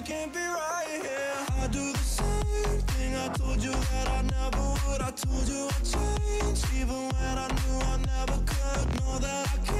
you can't be right here. I do the same thing. I told you that I never would. I told you I'd change. Even when I knew I never could Know that I can't.